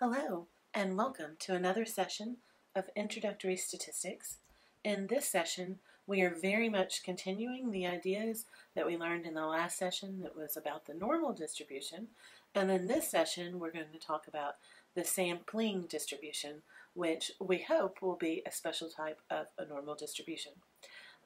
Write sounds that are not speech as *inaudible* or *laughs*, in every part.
Hello, and welcome to another session of Introductory Statistics. In this session, we are very much continuing the ideas that we learned in the last session that was about the normal distribution. And in this session, we're going to talk about the sampling distribution, which we hope will be a special type of a normal distribution.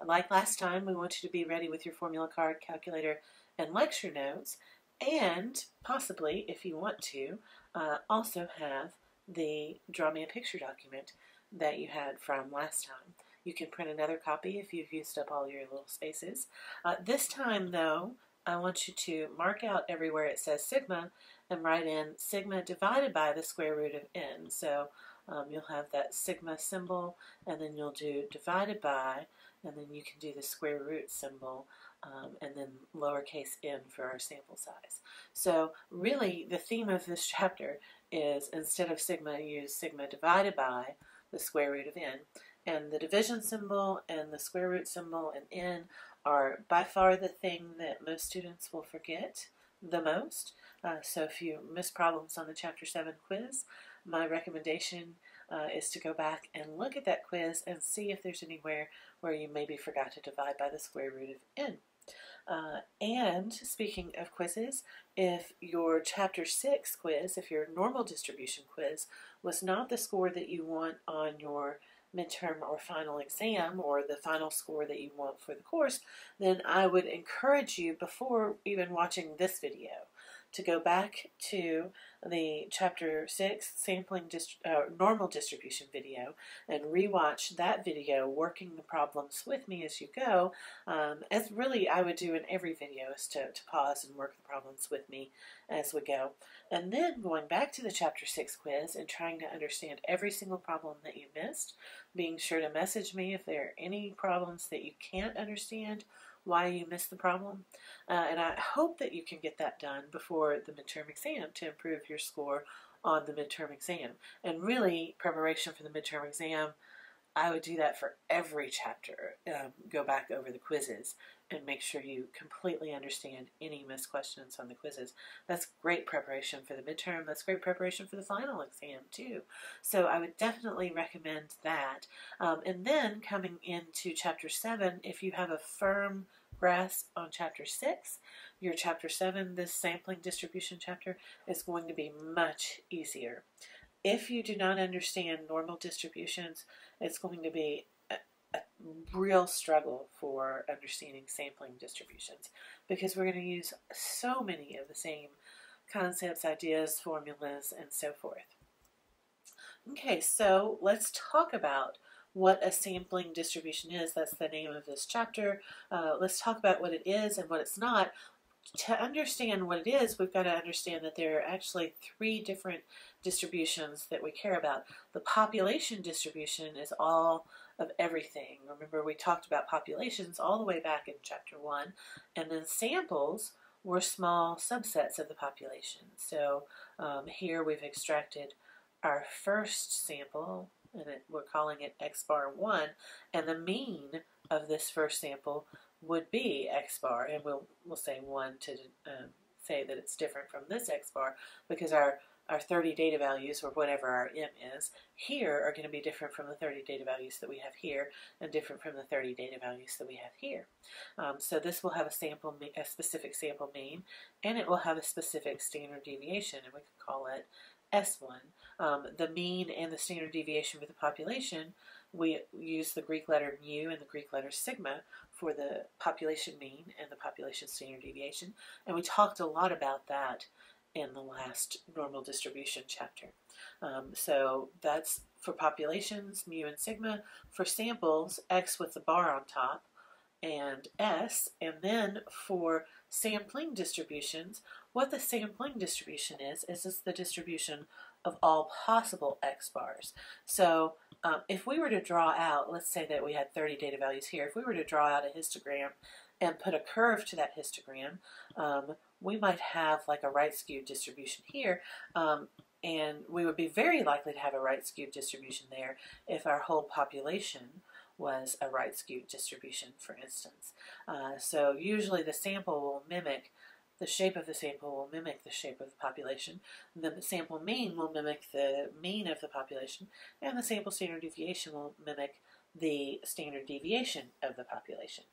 Like last time, we want you to be ready with your formula card, calculator, and lecture notes, and possibly, if you want to, uh, also have the Draw Me a Picture document that you had from last time. You can print another copy if you've used up all your little spaces. Uh, this time, though, I want you to mark out everywhere it says sigma and write in sigma divided by the square root of n. So um, you'll have that sigma symbol, and then you'll do divided by, and then you can do the square root symbol, um, and then lowercase n for our sample size. So really the theme of this *laughs* chapter is instead of sigma, use sigma divided by the square root of n. And the division symbol and the square root symbol and n are by far the thing that most students will forget the most. Uh, so if you miss problems on the Chapter 7 quiz, my recommendation uh, is to go back and look at that quiz and see if there's anywhere where you maybe forgot to divide by the square root of n. Uh, and speaking of quizzes, if your Chapter 6 quiz, if your normal distribution quiz, was not the score that you want on your midterm or final exam or the final score that you want for the course, then I would encourage you before even watching this video to go back to the chapter 6 sampling dist uh, normal distribution video and rewatch that video working the problems with me as you go um, as really I would do in every video is to, to pause and work the problems with me as we go. And then going back to the chapter 6 quiz and trying to understand every single problem that you missed being sure to message me if there are any problems that you can't understand why you missed the problem. Uh, and I hope that you can get that done before the midterm exam to improve your score on the midterm exam. And really, preparation for the midterm exam, I would do that for every chapter. Um, go back over the quizzes and make sure you completely understand any missed questions on the quizzes. That's great preparation for the midterm. That's great preparation for the final exam, too. So I would definitely recommend that. Um, and then coming into chapter 7, if you have a firm grasp on chapter 6, your chapter 7, this sampling distribution chapter, is going to be much easier. If you do not understand normal distributions, it's going to be a, a real struggle for understanding sampling distributions because we're going to use so many of the same concepts, ideas, formulas, and so forth. Okay, so let's talk about what a sampling distribution is. That's the name of this chapter. Uh, let's talk about what it is and what it's not. To understand what it is, we've got to understand that there are actually three different distributions that we care about. The population distribution is all of everything. Remember, we talked about populations all the way back in chapter 1, and then samples were small subsets of the population. So um, here we've extracted our first sample, and it, we're calling it x bar 1, and the mean of this first sample would be x bar, and we'll, we'll say 1 to um, say that it's different from this x bar, because our, our 30 data values, or whatever our m is, here are going to be different from the 30 data values that we have here, and different from the 30 data values that we have here. Um, so this will have a sample, a specific sample mean, and it will have a specific standard deviation, and we can call it S1. Um, the mean and the standard deviation for the population, we use the Greek letter mu and the Greek letter sigma for the population mean and the population standard deviation. And we talked a lot about that in the last normal distribution chapter. Um, so that's for populations, mu and sigma. For samples, x with the bar on top and s. And then for sampling distributions, what the sampling distribution is, is it's the distribution of all possible x bars. So um, if we were to draw out, let's say that we had 30 data values here, if we were to draw out a histogram and put a curve to that histogram, um, we might have like a right skewed distribution here, um, and we would be very likely to have a right skewed distribution there if our whole population was a right skewed distribution, for instance. Uh, so usually the sample will mimic the shape of the sample will mimic the shape of the population. The sample mean will mimic the mean of the population, and the sample standard deviation will mimic the standard deviation of the population.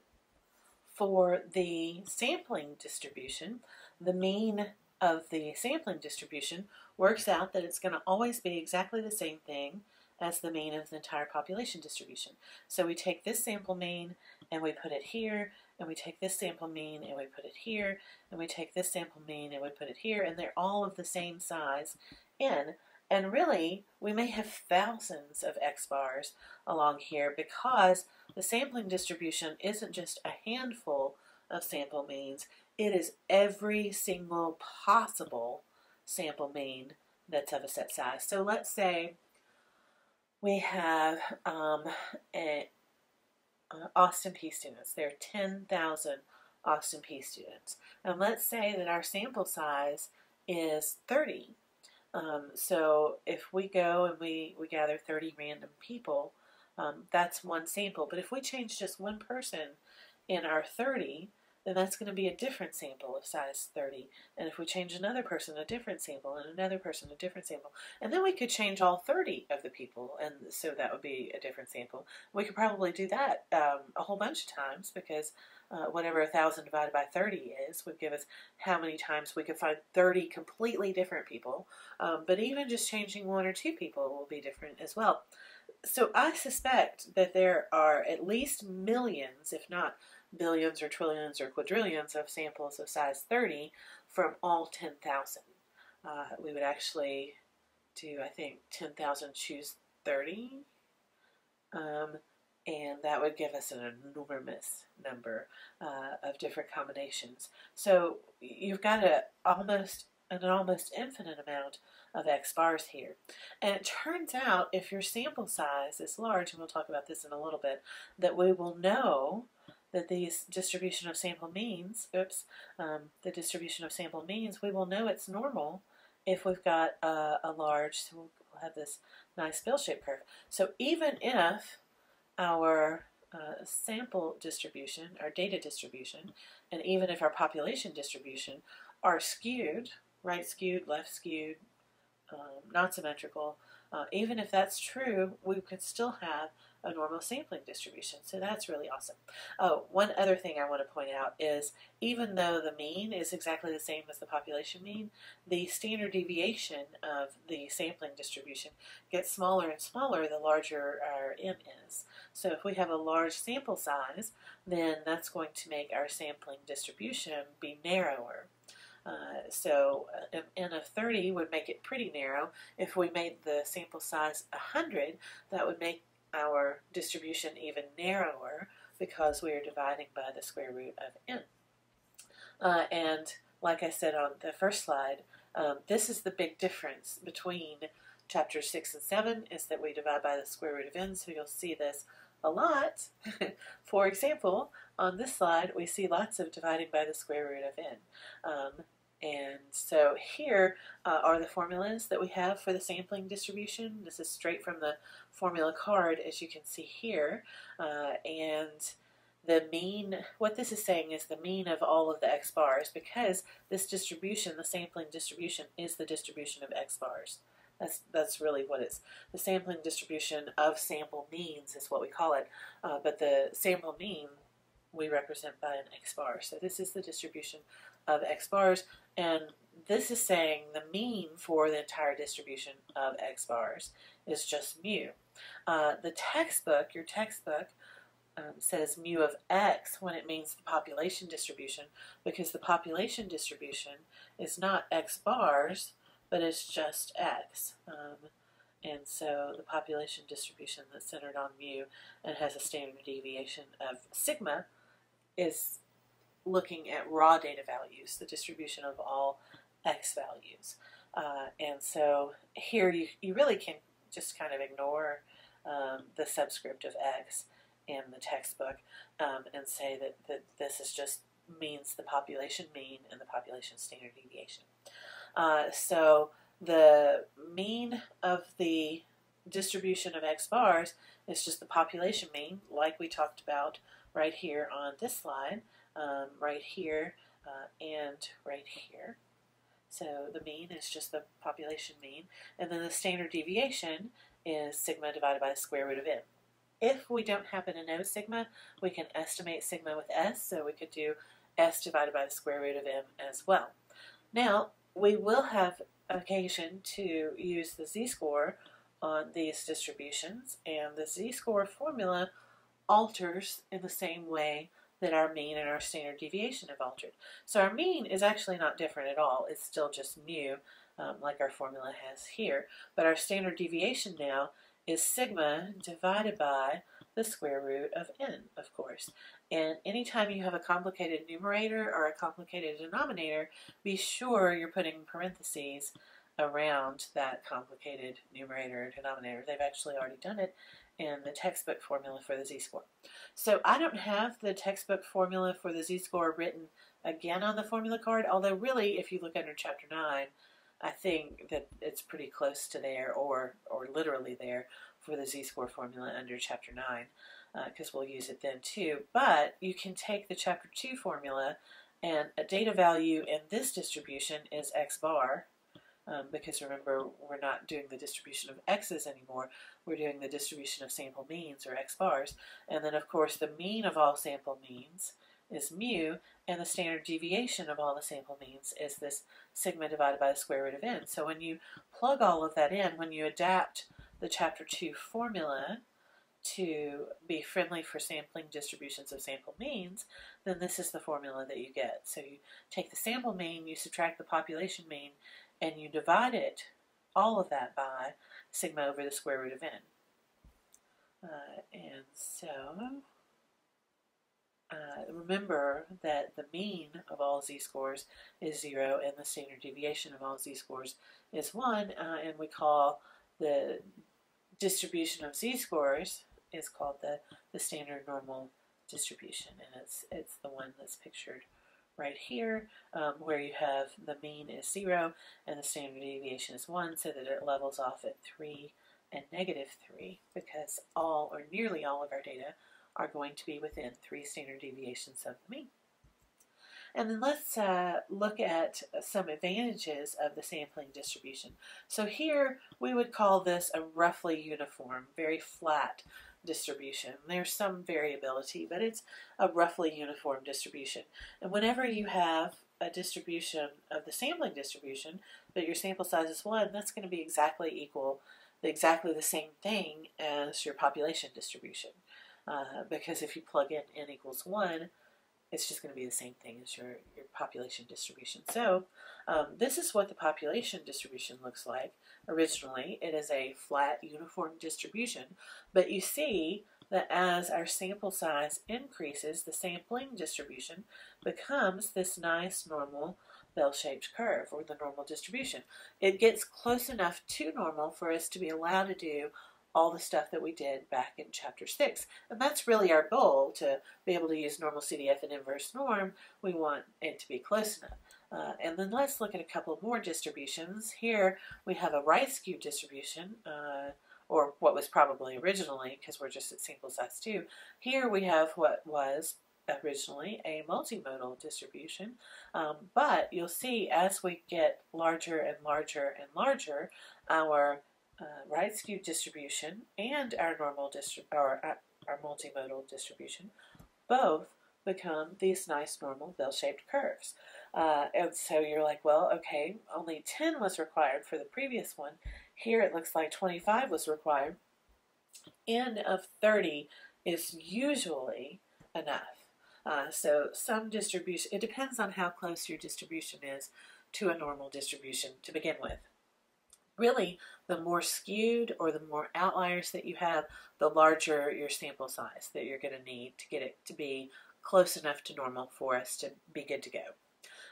For the sampling distribution, the mean of the sampling distribution works out that it's going to always be exactly the same thing as the mean of the entire population distribution. So we take this sample mean and we put it here, and we take this sample mean and we put it here, and we take this sample mean and we put it here, and they're all of the same size n. And really, we may have thousands of x bars along here because the sampling distribution isn't just a handful of sample means, it is every single possible sample mean that's of a set size. So let's say we have um, a, uh, Austin Peay students. There are 10,000 Austin Peay students. And let's say that our sample size is 30. Um, so if we go and we, we gather 30 random people, um, that's one sample. But if we change just one person in our 30, then that's going to be a different sample of size 30. And if we change another person, a different sample, and another person, a different sample. And then we could change all 30 of the people, and so that would be a different sample. We could probably do that um, a whole bunch of times because uh, whatever 1,000 divided by 30 is would give us how many times we could find 30 completely different people. Um, but even just changing one or two people will be different as well. So I suspect that there are at least millions, if not billions or trillions or quadrillions of samples of size 30 from all 10,000. Uh, we would actually do, I think, 10,000 choose 30. Um, and that would give us an enormous number uh, of different combinations. So you've got a almost an almost infinite amount of X bars here. And it turns out if your sample size is large, and we'll talk about this in a little bit, that we will know that these distribution of sample means, oops, um, the distribution of sample means, we will know it's normal if we've got a, a large, so we'll, have this nice bell-shaped curve. So even if our uh, sample distribution, our data distribution, and even if our population distribution are skewed, right skewed, left skewed, um, not symmetrical, uh, even if that's true, we could still have a normal sampling distribution. So that's really awesome. Oh, one other thing I want to point out is even though the mean is exactly the same as the population mean, the standard deviation of the sampling distribution gets smaller and smaller the larger our m is. So if we have a large sample size, then that's going to make our sampling distribution be narrower. Uh, so an N of 30 would make it pretty narrow. If we made the sample size 100, that would make our distribution even narrower because we are dividing by the square root of n. Uh, and like I said on the first slide, um, this is the big difference between chapters 6 and 7 is that we divide by the square root of n, so you'll see this a lot. *laughs* For example, on this slide, we see lots of dividing by the square root of n. Um, and so here uh, are the formulas that we have for the sampling distribution. This is straight from the formula card, as you can see here. Uh, and the mean, what this is saying is the mean of all of the x bars because this distribution, the sampling distribution, is the distribution of x bars. That's, that's really what it's, the sampling distribution of sample means is what we call it, uh, but the sample mean we represent by an x bar. So this is the distribution of x bars, and this is saying the mean for the entire distribution of x bars is just mu. Uh, the textbook, your textbook, um, says mu of x when it means the population distribution because the population distribution is not x bars, but it's just x. Um, and so the population distribution that's centered on mu and has a standard deviation of sigma is looking at raw data values, the distribution of all x values. Uh, and so here you, you really can just kind of ignore um, the subscript of x in the textbook um, and say that, that this is just means the population mean and the population standard deviation. Uh, so the mean of the distribution of x bars is just the population mean, like we talked about right here on this slide um, right here. uh, and right here. So the mean is just the population mean, and then the standard deviation is sigma divided by the square root of n. If we don't happen to know sigma, we can estimate sigma with s, so we could do s divided by the square root of m as well. Now, we will have occasion to use the z-score on these distributions, and the z-score formula alters in the same way that our mean and our standard deviation have altered. So our mean is actually not different at all. It's still just mu, um, like our formula has here. But our standard deviation now is sigma divided by the square root of n, of course. And anytime you have a complicated numerator or a complicated denominator, be sure you're putting parentheses around that complicated numerator or denominator. They've actually already done it in the textbook formula for the z-score. So I don't have the textbook formula for the z-score written again on the formula card, although really if you look under chapter 9, I think that it's pretty close to there or, or literally there for the z-score formula under chapter 9 because uh, we'll use it then too. But you can take the chapter 2 formula and a data value in this distribution is x bar um, because remember we're not doing the distribution of x's anymore, we're doing the distribution of sample means or x bars. And then of course the mean of all sample means is mu, and the standard deviation of all the sample means is this sigma divided by the square root of n. So when you plug all of that in, when you adapt the chapter 2 formula to be friendly for sampling distributions of sample means, then this is the formula that you get. So you take the sample mean, you subtract the population mean, and you divide it, all of that by sigma over the square root of n. Uh, and so uh, remember that the mean of all z-scores is 0 and the standard deviation of all z-scores is 1 uh, and we call the distribution of z-scores is called the, the standard normal distribution and it's, it's the one that's pictured right here um, where you have the mean is 0 and the standard deviation is 1 so that it levels off at 3 and negative 3 because all or nearly all of our data are going to be within 3 standard deviations of the mean. And then let's uh, look at some advantages of the sampling distribution. So here we would call this a roughly uniform, very flat distribution. There's some variability, but it's a roughly uniform distribution. And whenever you have a distribution of the sampling distribution, but your sample size is 1, that's going to be exactly equal, exactly the same thing as your population distribution. Uh, because if you plug in n equals 1, it's just going to be the same thing as your, your population distribution. So um, this is what the population distribution looks like originally. It is a flat uniform distribution, but you see that as our sample size increases, the sampling distribution becomes this nice normal bell-shaped curve, or the normal distribution. It gets close enough to normal for us to be allowed to do all the stuff that we did back in chapter 6. And that's really our goal, to be able to use normal CDF and inverse norm. We want it to be close enough. Uh, and then let's look at a couple more distributions. Here we have a right skewed distribution, uh, or what was probably originally, because we're just at sample size 2. Here we have what was originally a multimodal distribution, um, but you'll see as we get larger and larger and larger, our uh, right skewed distribution and our normal or uh, our multimodal distribution both become these nice normal bell-shaped curves. Uh, and so you're like, well, okay, only 10 was required for the previous one. Here it looks like 25 was required. N of 30 is usually enough. Uh, so some distribution, it depends on how close your distribution is to a normal distribution to begin with really the more skewed or the more outliers that you have, the larger your sample size that you're going to need to get it to be close enough to normal for us to be good to go.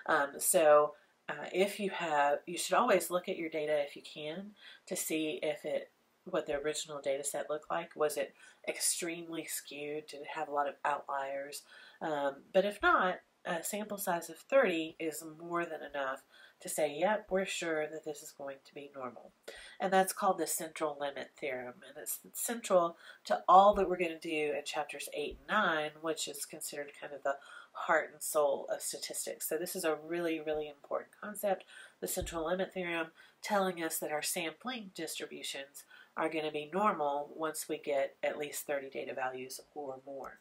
Um, so uh, if you have, you should always look at your data if you can to see if it, what the original data set looked like. Was it extremely skewed? Did it have a lot of outliers? Um, but if not, a sample size of 30 is more than enough to say, yep, we're sure that this is going to be normal. And that's called the central limit theorem. And it's central to all that we're going to do in chapters 8 and 9, which is considered kind of the heart and soul of statistics. So this is a really, really important concept. The central limit theorem telling us that our sampling distributions are going to be normal once we get at least 30 data values or more.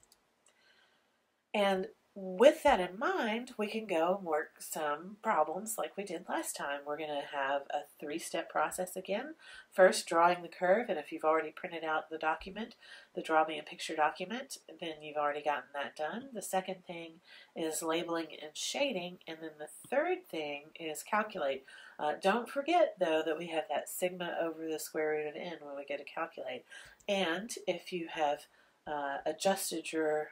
And with that in mind, we can go and work some problems like we did last time. We're going to have a three-step process again. First, drawing the curve, and if you've already printed out the document, the Draw Me a Picture document, then you've already gotten that done. The second thing is labeling and shading, and then the third thing is calculate. Uh, don't forget, though, that we have that sigma over the square root of n when we go to calculate. And if you have uh, adjusted your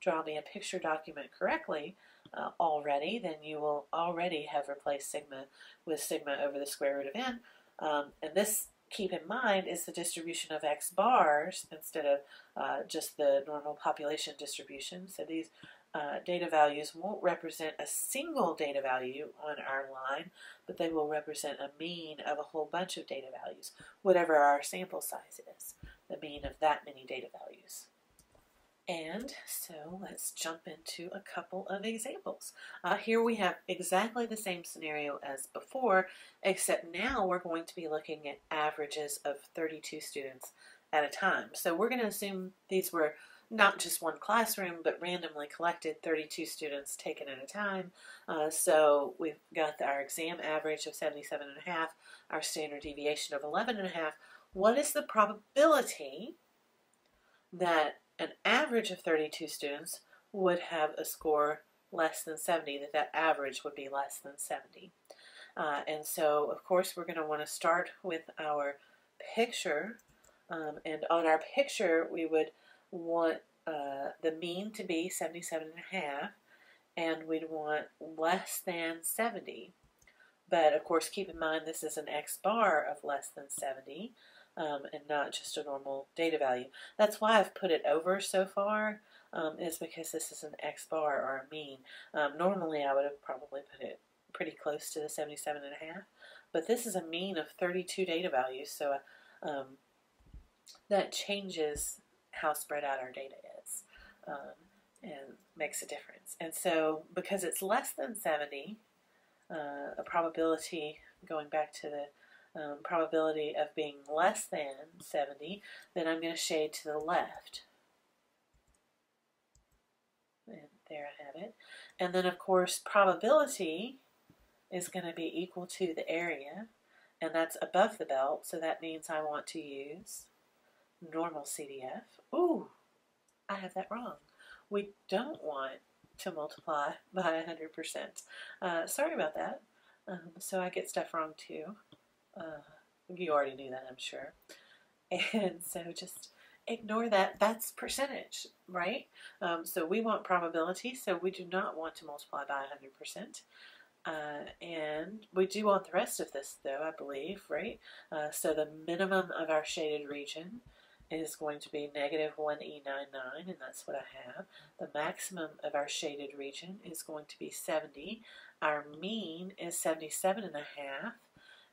draw me a picture document correctly uh, already, then you will already have replaced sigma with sigma over the square root of n. Um, and this, keep in mind, is the distribution of x bars instead of uh, just the normal population distribution. So these uh, data values won't represent a single data value on our line, but they will represent a mean of a whole bunch of data values, whatever our sample size is, the mean of that many data values. And so let's jump into a couple of examples. Uh, here we have exactly the same scenario as before, except now we're going to be looking at averages of 32 students at a time. So we're going to assume these were not just one classroom, but randomly collected 32 students taken at a time. Uh, so we've got our exam average of 77.5, our standard deviation of 11.5. What is the probability that an average of 32 students would have a score less than 70, that that average would be less than 70. Uh, and so, of course, we're going to want to start with our picture. Um, and on our picture, we would want uh, the mean to be 77 and a half, and we'd want less than 70. But of course, keep in mind this is an X bar of less than 70 um, and not just a normal data value. That's why I've put it over so far, um, is because this is an X bar or a mean. Um, normally I would have probably put it pretty close to the 77 and a half, but this is a mean of 32 data values, so um, that changes how spread out our data is um, and makes a difference. And so because it's less than 70, uh, a probability, going back to the um, probability of being less than 70, then I'm going to shade to the left. And there I have it. And then, of course, probability is going to be equal to the area, and that's above the belt, so that means I want to use normal CDF. Ooh, I have that wrong. We don't want to multiply *laughs* by 100%. Uh, sorry about that. Um, so I get stuff wrong too. Uh, you already knew that, I'm sure. *laughs* And so just ignore that. That's percentage, right? Um, so we want probability, so we do not want to multiply by 100%. Uh, and we do want the rest of this, though, I believe, right? Uh, so the minimum of our shaded region is going to be negative 1E99, and that's what I have. The maximum of our shaded region is going to be 70. Our mean is 77 and a half.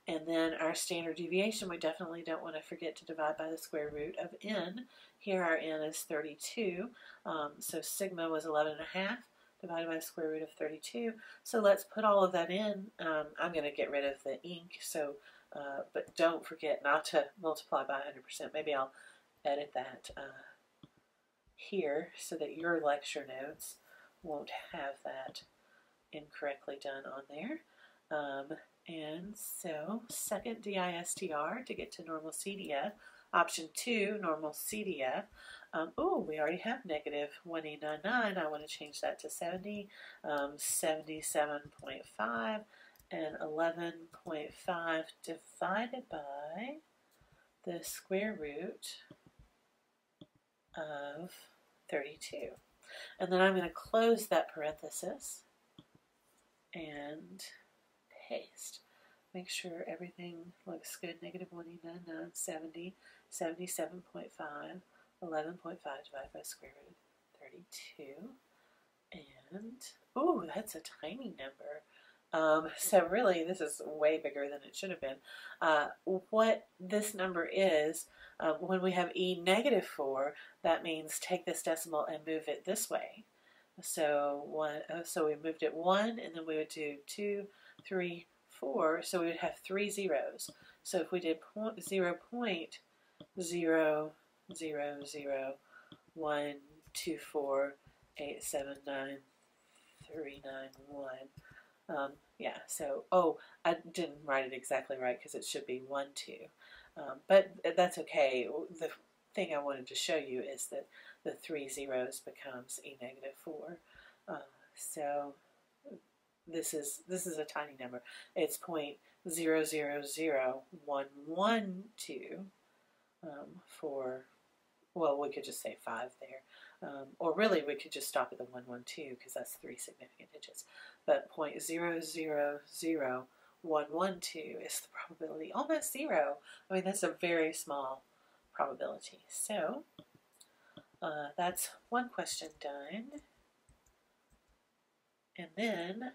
And then our standard deviation, we definitely don't want to forget to divide by the square root of n. Here our n is 32, um, so sigma was 11 and a half divided by the square root of 32. So let's put all of that in. Um, I'm going to get rid of the ink, so uh, but don't forget not to multiply by 100%. Maybe I'll edit that uh, here so that your lecture notes won't have that incorrectly done on there. Um, and so, second DISTR to get to normal CDF. Option two, normal CDF. Um, oh, we already have negative 1E99. I want to change that to 70, um, 77.5, and 11.5 divided by the square root of 32. And then I'm going to close that parenthesis and paste. Make sure everything looks good. Negative 189, 70, 77.5, 11.5 divided by square root of 32. And, oh, that's a tiny number. Um, so really, this is way bigger than it should have been. Uh, what this number is, uh, when we have e negative 4, that means take this decimal and move it this way. So one, uh, so we moved it one, and then we would do two, three, four. So we would have three zeros. So if we did point, zero point zero zero zero one two four eight seven nine three nine one. Um, yeah. So oh, I didn't write it exactly right because it should be one two, um, but that's okay. The thing I wanted to show you is that the three zeros becomes e negative four. Uh, so this is this is a tiny number. It's point zero zero zero one one two um, for well, we could just say five there, um, or really we could just stop at the one one two because that's three significant digits. But point zero zero zero one one two is the probability almost zero. I mean that's a very small probability. So uh, that's one question done. And then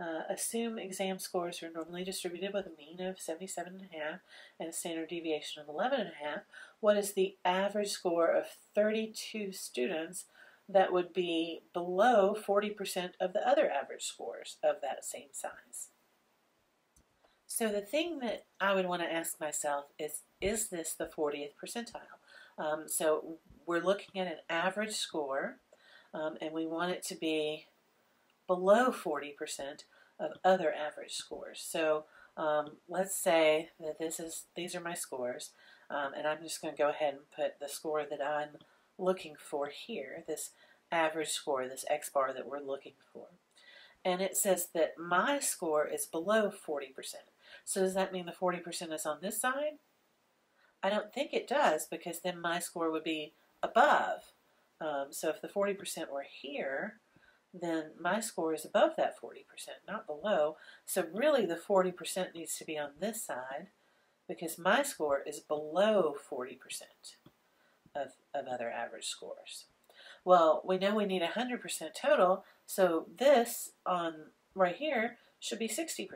uh, assume exam scores are normally distributed with a mean of 77.5 and a standard deviation of 11.5. What is the average score of 32 students that would be below 40% of the other average scores of that same size? So the thing that I would want to ask myself is, is this the 40th percentile? Um, so we're looking at an average score, um, and we want it to be below 40% of other average scores. So um, let's say that this is these are my scores, um, and I'm just going to go ahead and put the score that I'm looking for here, this average score, this X bar that we're looking for. And it says that my score is below 40%. So does that mean the 40% is on this side? I don't think it does because then my score would be above. Um, so if the 40% were here, then my score is above that 40%, not below. So really the 40% needs to be on this side because my score is below 40% of, of other average scores. Well, we know we need 100% total, so this on right here should be 60%.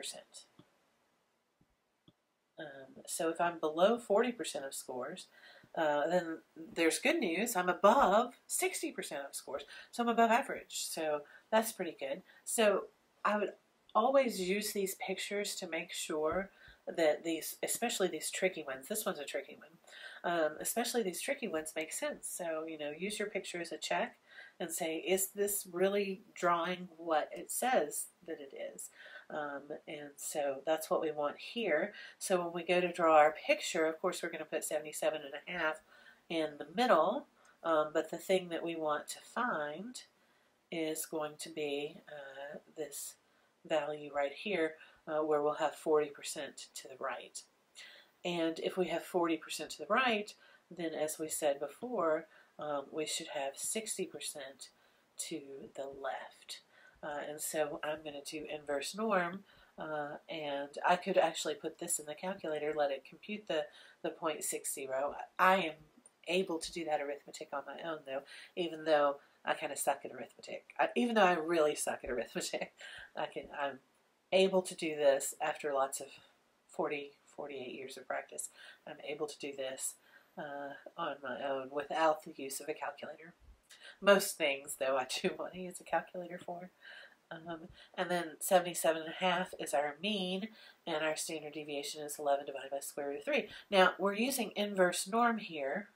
Um, so if I'm below 40% of scores, uh, then there's good news. I'm above 60% of scores, so I'm above average. So that's pretty good. So I would always use these pictures to make sure that these, especially these tricky ones, this one's a tricky one, um, especially these tricky ones make sense. So, you know, use your picture as a check and say, is this really drawing what it says that it is? Um, and so that's what we want here. So when we go to draw our picture, of course, we're going to put 77 and a half in the middle. Um, but the thing that we want to find is going to be uh, this value right here, uh, where we'll have 40% to the right. And if we have 40% to the right, then as we said before, um, we should have 60% to the left. Uh, and so I'm going to do inverse norm, uh, and I could actually put this in the calculator, let it compute the, the 0.60. I am able to do that arithmetic on my own, though, even though I kind of suck at arithmetic. I, even though I really suck at *laughs* arithmetic, I can, I'm able to do this after lots of 40, 48 years of practice. I'm able to do this uh, on my own without the use of a calculator. Most things, though, I do *laughs* want to use a calculator for. Um, and then 77 and a half is our mean, and our standard deviation is 11 divided by square root of 3. Now, we're using inverse norm here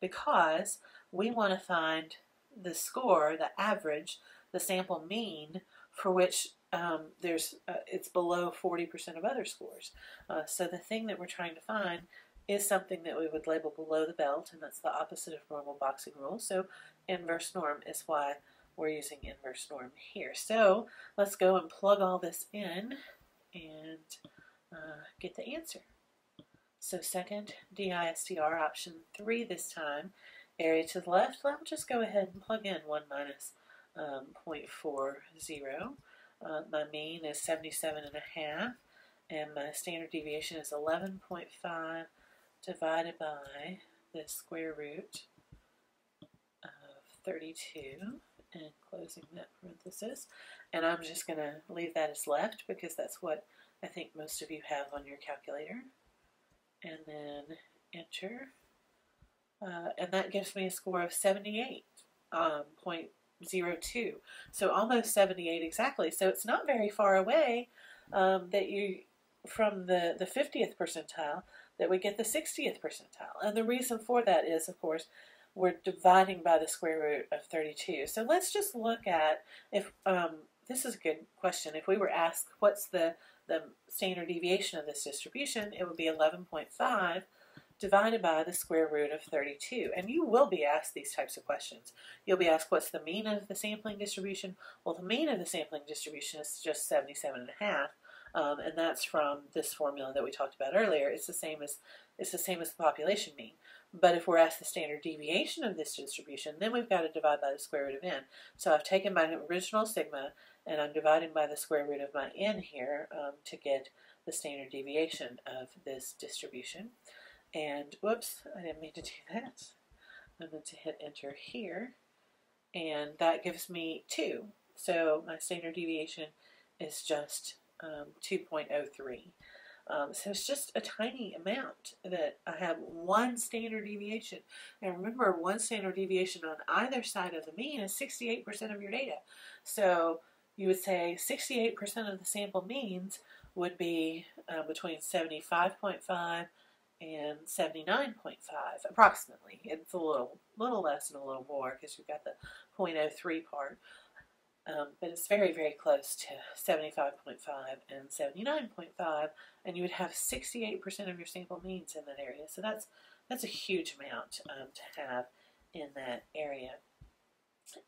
because we want to find the score, the average, the sample mean, for which um, there's uh, it's below 40% of other scores. Uh, so the thing that we're trying to find is something that we would label below the belt, and that's the opposite of normal boxing rule. So inverse norm is why we're using inverse norm here. So let's go and plug all this in and uh, get the answer. So second DISTR option 3 this time, area to the left, I'll just go ahead and plug in 1 minus, um, 0.40. Uh, my mean is 77 and a half, and my standard deviation is 11.5 divided by the square root of 32 and closing that parenthesis. And I'm just going to leave that as left because that's what I think most of you have on your calculator. And then enter. Uh, and that gives me a score of 78.02. Um, So almost 78 exactly. So it's not very far away um, that you from the, the 50th percentile that we get the 60th percentile. And the reason for that is, of course, we're dividing by the square root of 32. So let's just look at if um, this is a good question. If we were asked what's the, the standard deviation of this distribution, it would be 11.5 divided by the square root of 32. And you will be asked these types of questions. You'll be asked what's the mean of the sampling distribution? Well, the mean of the sampling distribution is just 77.5. Um, and that's from this formula that we talked about earlier. It's the same as it's the same as the population mean. But if we're asked the standard deviation of this distribution, then we've got to divide by the square root of n. So I've taken my original sigma and I'm dividing by the square root of my n here um, to get the standard deviation of this distribution. And whoops, I didn't mean to do *laughs* that. I'm going to hit enter here. And that gives me 2. So my standard deviation is just um, 2.03. Um, so it's just a tiny amount that I have one standard deviation. And remember, one standard deviation on either side of the mean is 68% of your data. So you would say 68% of the sample means would be uh, between 75.5 and 79.5 approximately. It's a little little less and a little more because you've got the 0.03 part. Um, but it's very, very close to 75.5 and 79.5, and you would have 68% of your sample means in that area. So that's that's a huge amount um, to have in that area.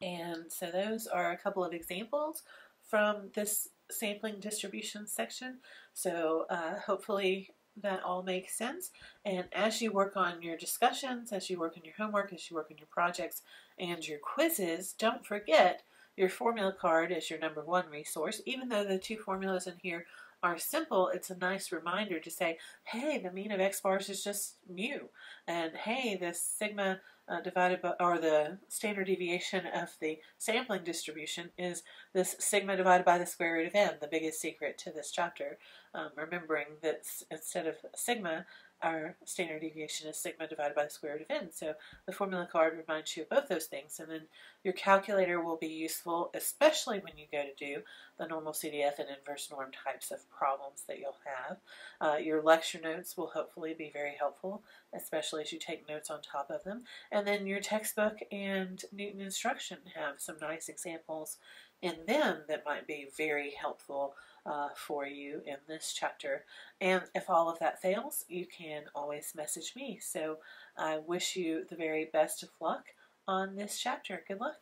And so those are a couple of examples from this sampling distribution section. So uh, hopefully that all makes sense. And as you work on your discussions, as you work on your homework, as you work on your projects and your quizzes, don't forget your formula card is your number one resource. Even though the two formulas in here are simple, it's a nice reminder to say, hey, the mean of x bars is just mu. And hey, the sigma uh, divided by, or the standard deviation of the sampling distribution is this sigma divided by the square root of n, the biggest secret to this chapter. Um, remembering that instead of sigma, our standard deviation is sigma divided by the square root of n. So the formula card reminds you of both those things. And then your calculator will be useful, especially when you go to do the normal CDF and inverse norm types of problems that you'll have. Uh, your lecture notes will hopefully be very helpful, especially as you take notes on top of them. And then your textbook and Newton instruction have some nice examples in them that might be very helpful uh, for you in this chapter. And if all of that fails, you can always message me. So I wish you the very best of luck on this chapter. Good luck.